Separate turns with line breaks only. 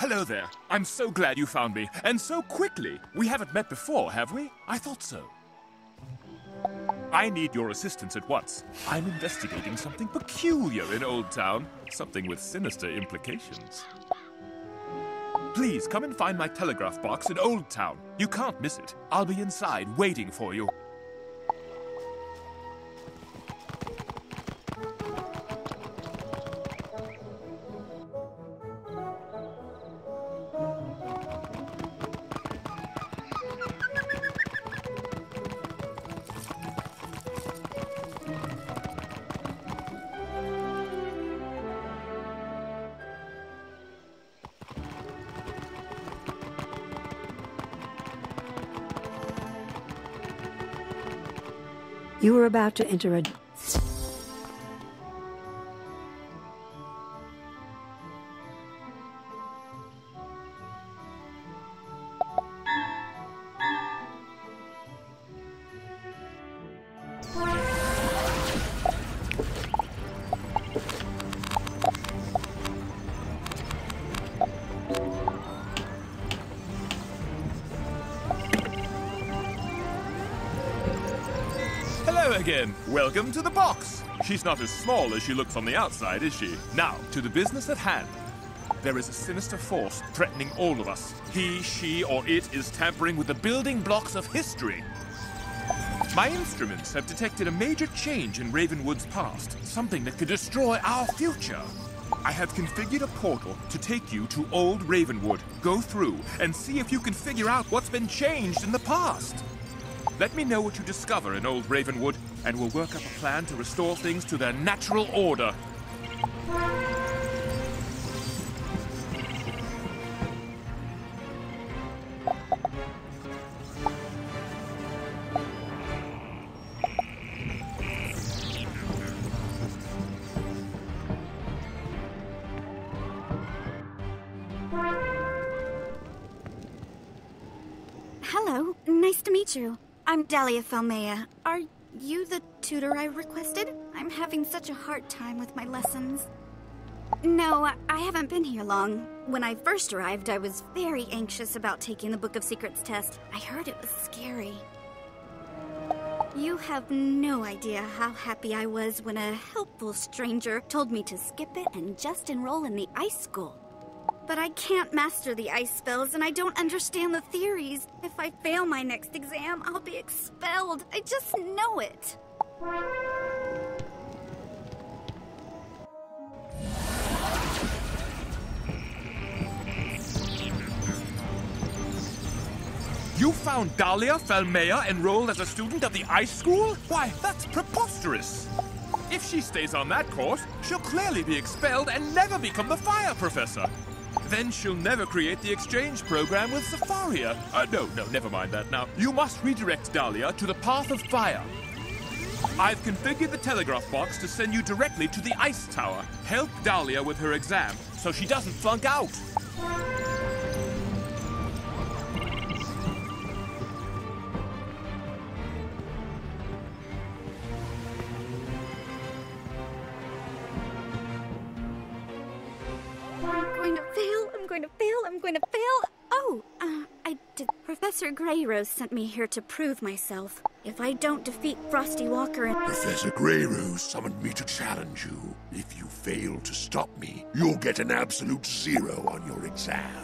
Hello there. I'm so glad you found me, and so quickly. We haven't met before, have we? I thought so. I need your assistance at once. I'm investigating something peculiar in Old Town, something with sinister implications. Please come and find my telegraph box in Old Town. You can't miss it. I'll be inside waiting for you.
You were about to enter a...
Hello again. Welcome to the box. She's not as small as she looks on the outside, is she? Now, to the business at hand. There is a sinister force threatening all of us. He, she, or it is tampering with the building blocks of history. My instruments have detected a major change in Ravenwood's past, something that could destroy our future. I have configured a portal to take you to Old Ravenwood. Go through and see if you can figure out what's been changed in the past. Let me know what you discover in Old Ravenwood, and we'll work up a plan to restore things to their natural order.
Hello, nice to meet you. I'm Dalia Falmea. Are you the tutor I requested? I'm having such a hard time with my lessons. No, I haven't been here long. When I first arrived, I was very anxious about taking the Book of Secrets test. I heard it was scary. You have no idea how happy I was when a helpful stranger told me to skip it and just enroll in the ice school. But I can't master the ice spells and I don't understand the theories. If I fail my next exam, I'll be expelled. I just know it.
You found Dalia Falmea enrolled as a student of the ice school? Why, that's preposterous! If she stays on that course, she'll clearly be expelled and never become the fire professor. Then she'll never create the exchange program with Zafaria. Uh, no, no, never mind that now. You must redirect Dalia to the path of fire. I've configured the telegraph box to send you directly to the ice tower. Help Dalia with her exam so she doesn't flunk out.
Going to fail. I'm going to fail. Oh, uh, I did. Professor Greyrose sent me here to prove myself. If I don't defeat Frosty Walker and.
Professor Greyrose summoned me to challenge you. If you fail to stop me, you'll get an absolute zero on your exam.